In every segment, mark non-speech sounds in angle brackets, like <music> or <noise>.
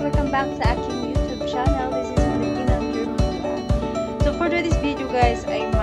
welcome back to aking YouTube channel. This is Valentina German So for this video guys, I'm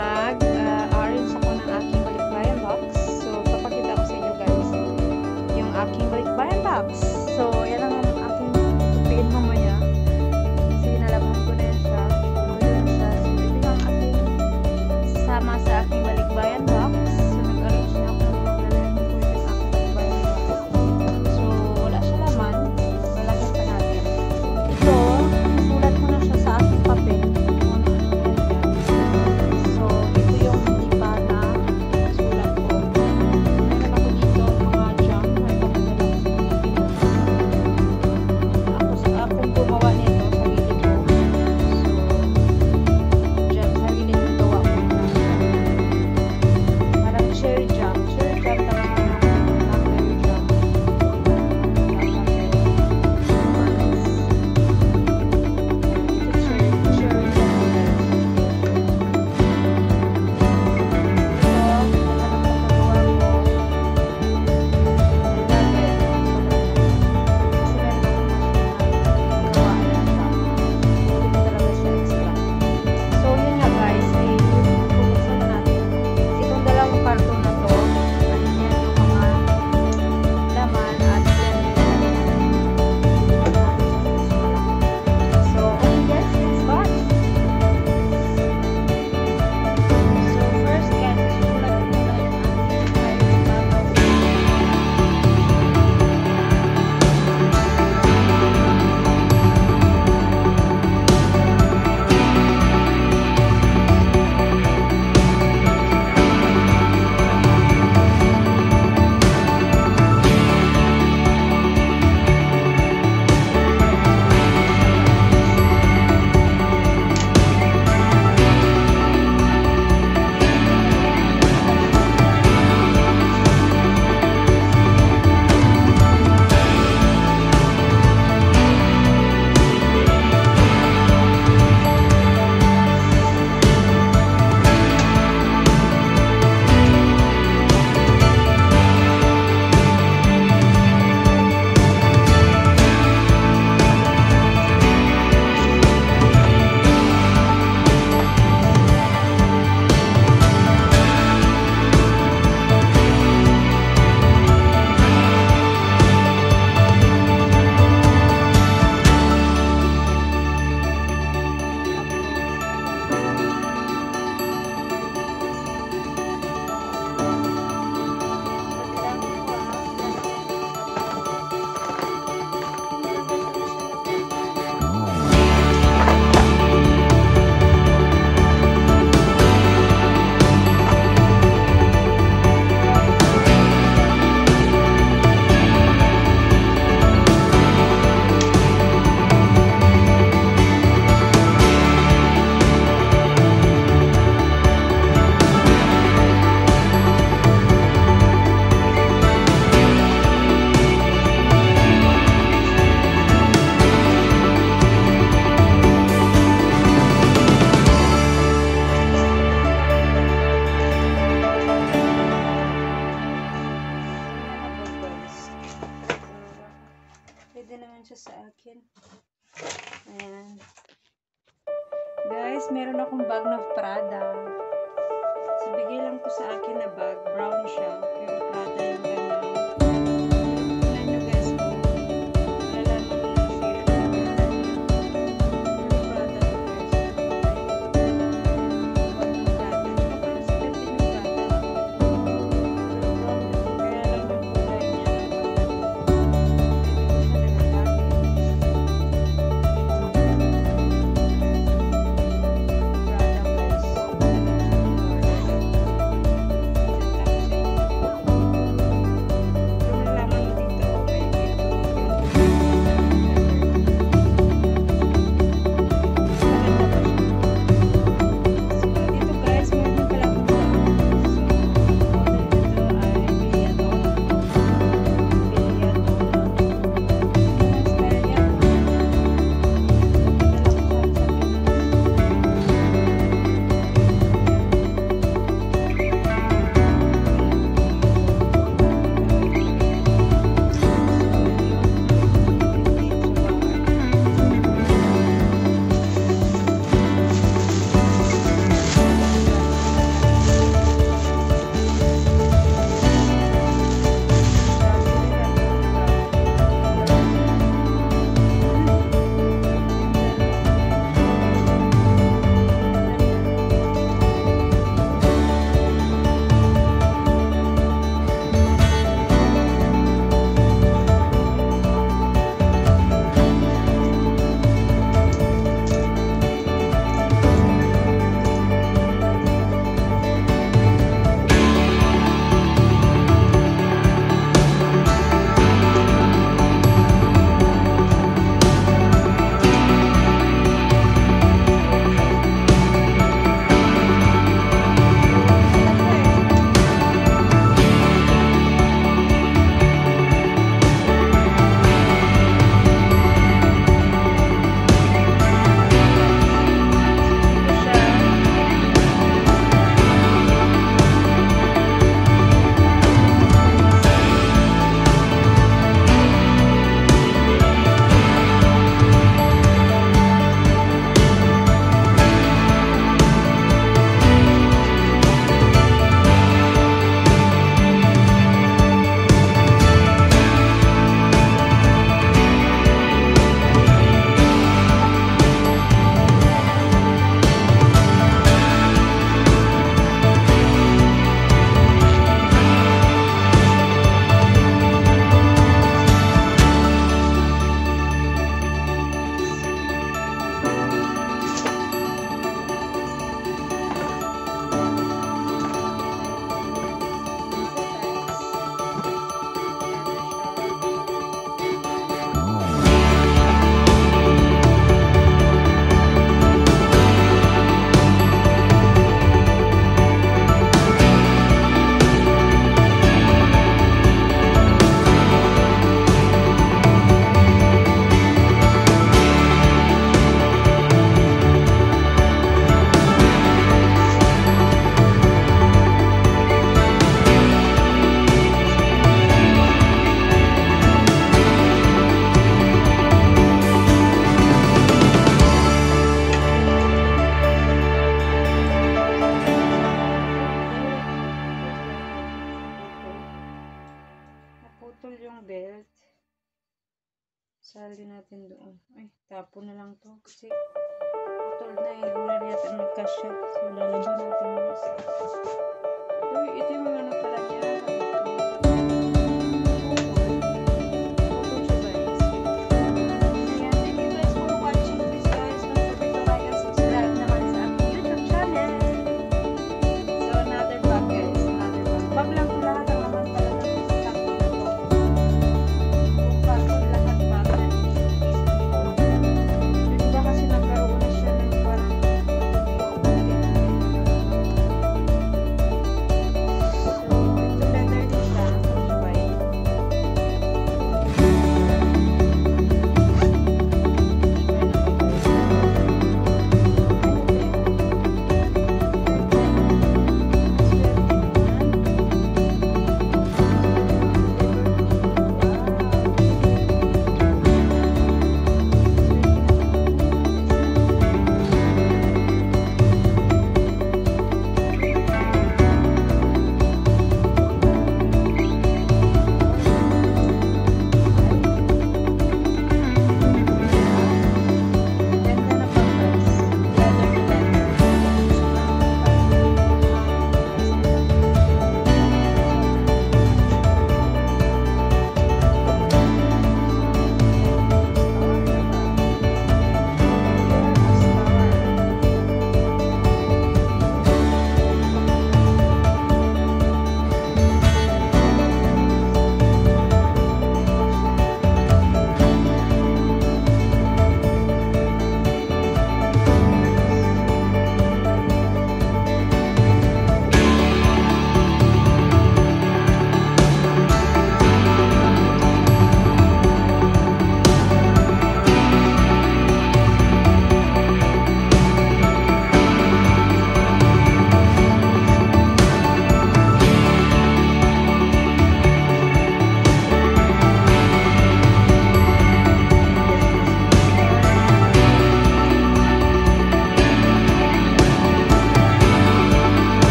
Guys, meron akong bag na Prada. So, lang ko sa akin na bag. Brown siya. Pero Ay, tapo na lang to. Kasi, putol na eh. Wala na yata magkasya. So, lalaban natin. Ito, ito yung ano pala niya.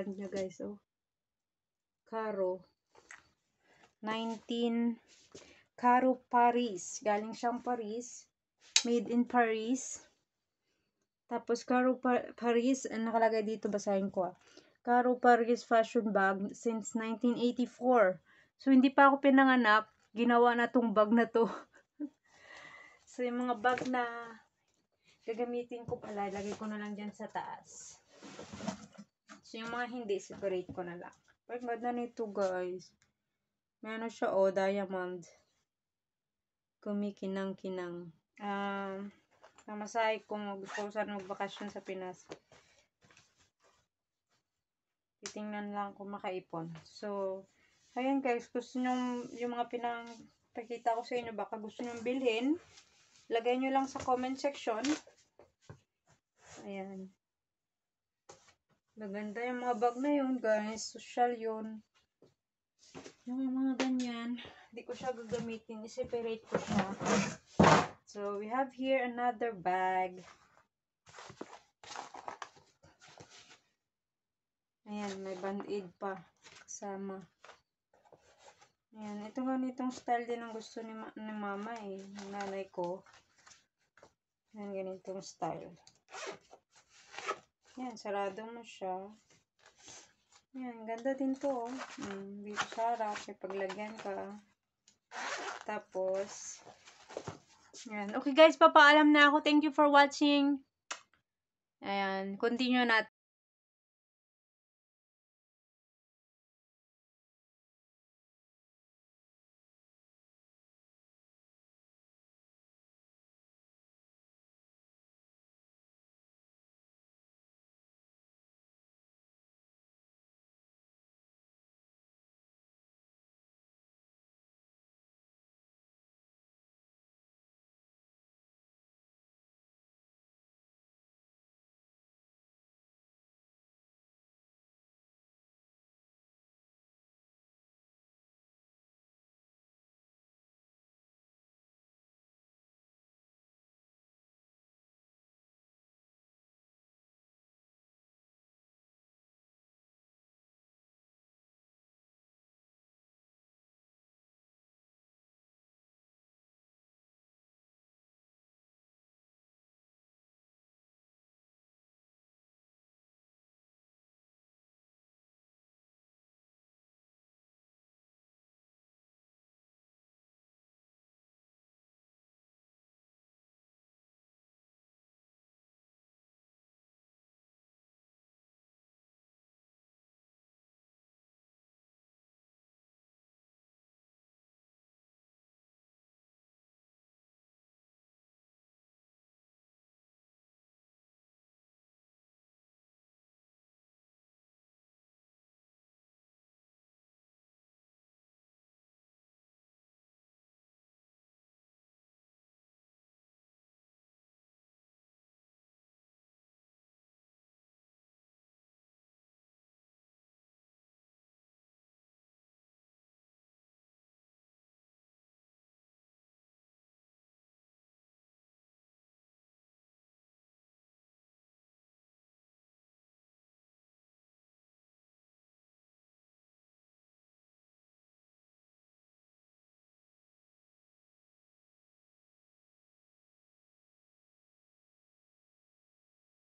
Brand niya guys. Oh. Caro. 19 Caro Paris. Galing siyang Paris. Made in Paris. Tapos Caro pa- Paris. Ang nakalagay dito basahin ko ah. Caro Paris fashion bag since 1984. So hindi pa ako pinanganak. Ginawa na tong bag na to. <laughs> so yung mga bag na gagamitin ko pala, lagay ko na lang dyan sa taas. So, yung mga hindi, separate ko na lang. Pero ganda nito, guys. May ano siya, oh, diamond. Kumikinang-kinang. Um, namasahe kung gusto ko sana magbakasyon sa Pinas. Titingnan lang kung makaipon. So, ayan guys, gusto nyo yung mga pinapakita ko sa inyo, baka gusto nyo bilhin, lagay nyo lang sa comment section. Ayan. Maganda yung mga bag na yun, guys. Social yun. Yung mga ganyan. Hindi ko siya gagamitin. I-separate ko siya. So, we have here another bag. Ayan, may band-aid pa. Kasama. Ayan, ito ganitong style din ang gusto ni, ma- ni mama eh. Nanay ko. Ayan, ganitong style. Ayan, sarado mo siya. Ayan, ganda din to. oh. Mm, dito sa harap, paglagyan ka. Tapos, ayan. Okay guys, papaalam na ako. Thank you for watching. Ayan, continue natin.